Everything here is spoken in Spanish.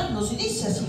hablando, si dice así.